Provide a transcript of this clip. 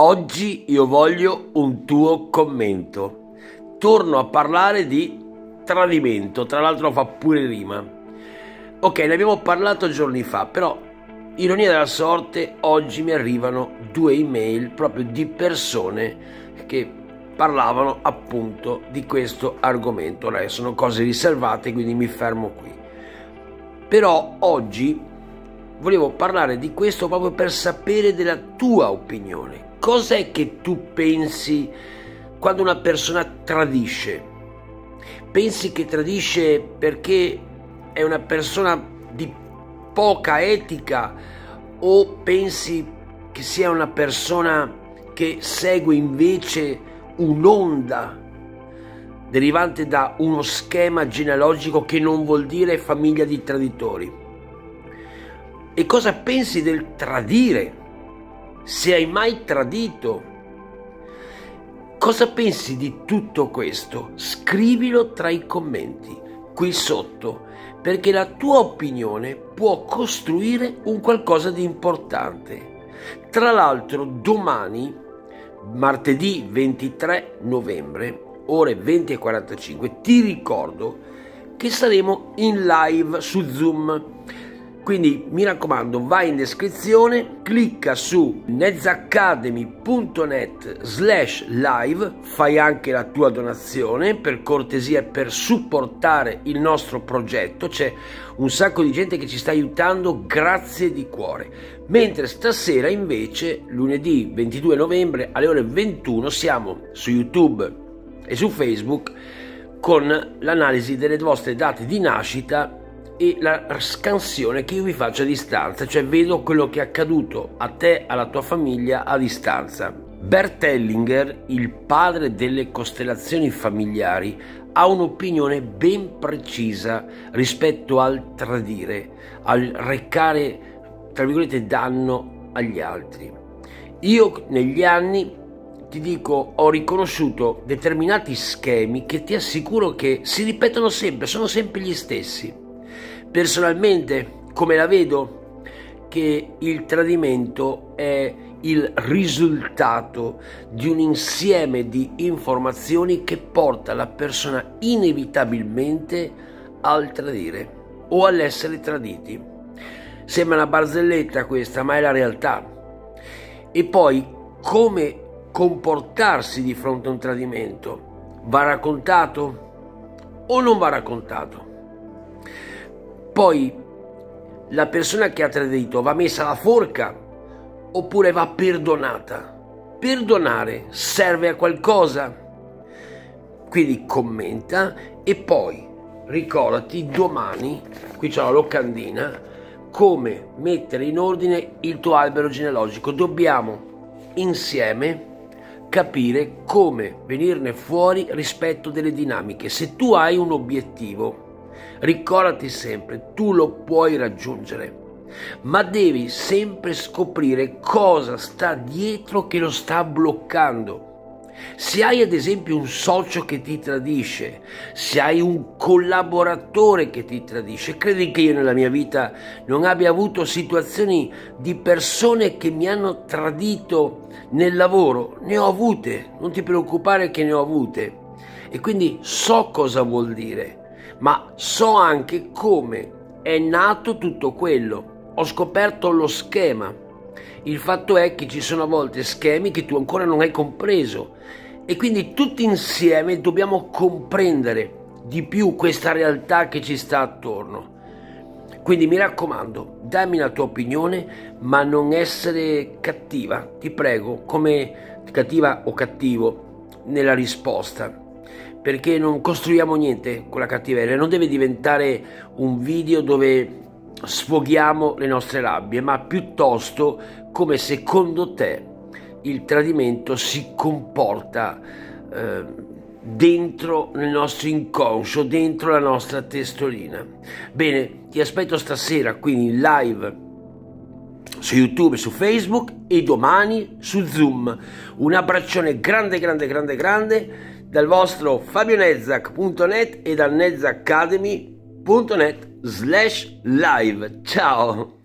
Oggi io voglio un tuo commento. Torno a parlare di tradimento, tra l'altro fa pure rima. Ok, ne abbiamo parlato giorni fa, però ironia della sorte, oggi mi arrivano due email proprio di persone che parlavano appunto di questo argomento. Ora sono cose riservate, quindi mi fermo qui. Però oggi volevo parlare di questo proprio per sapere della tua opinione cos'è che tu pensi quando una persona tradisce? Pensi che tradisce perché è una persona di poca etica o pensi che sia una persona che segue invece un'onda derivante da uno schema genealogico che non vuol dire famiglia di traditori? E cosa pensi del tradire? se hai mai tradito. Cosa pensi di tutto questo? Scrivilo tra i commenti qui sotto, perché la tua opinione può costruire un qualcosa di importante. Tra l'altro domani, martedì 23 novembre, ore 20.45, ti ricordo che saremo in live su Zoom quindi mi raccomando, vai in descrizione, clicca su nezzacademy.net slash live, fai anche la tua donazione per cortesia per supportare il nostro progetto. C'è un sacco di gente che ci sta aiutando, grazie di cuore. Mentre stasera invece, lunedì 22 novembre alle ore 21, siamo su YouTube e su Facebook con l'analisi delle vostre date di nascita e la scansione che io vi faccio a distanza, cioè vedo quello che è accaduto a te, alla tua famiglia a distanza. Bert Hellinger, il padre delle costellazioni familiari, ha un'opinione ben precisa rispetto al tradire, al recare, tra virgolette, danno agli altri. Io negli anni ti dico, ho riconosciuto determinati schemi che ti assicuro che si ripetono sempre, sono sempre gli stessi. Personalmente, come la vedo? Che il tradimento è il risultato di un insieme di informazioni che porta la persona inevitabilmente al tradire o all'essere traditi. Sembra una barzelletta questa, ma è la realtà. E poi come comportarsi di fronte a un tradimento? Va raccontato o non va raccontato? Poi la persona che ha tradito va messa alla forca oppure va perdonata. Perdonare serve a qualcosa? Quindi commenta e poi ricordati domani, qui c'è la locandina, come mettere in ordine il tuo albero genealogico. Dobbiamo insieme capire come venirne fuori rispetto delle dinamiche. Se tu hai un obiettivo, Ricordati sempre, tu lo puoi raggiungere, ma devi sempre scoprire cosa sta dietro che lo sta bloccando. Se hai ad esempio un socio che ti tradisce, se hai un collaboratore che ti tradisce, credi che io nella mia vita non abbia avuto situazioni di persone che mi hanno tradito nel lavoro? Ne ho avute, non ti preoccupare che ne ho avute. E quindi so cosa vuol dire ma so anche come è nato tutto quello. Ho scoperto lo schema. Il fatto è che ci sono a volte schemi che tu ancora non hai compreso e quindi tutti insieme dobbiamo comprendere di più questa realtà che ci sta attorno. Quindi mi raccomando, dammi la tua opinione, ma non essere cattiva, ti prego, come cattiva o cattivo nella risposta perché non costruiamo niente con la cattiveria, non deve diventare un video dove sfoghiamo le nostre rabbie, ma piuttosto come secondo te il tradimento si comporta eh, dentro il nostro inconscio, dentro la nostra testolina. Bene, ti aspetto stasera quindi in live su YouTube su Facebook e domani su Zoom. Un abbraccione grande, grande, grande, grande dal vostro fabionezzac.net e dal nezzacademy.net slash live. Ciao!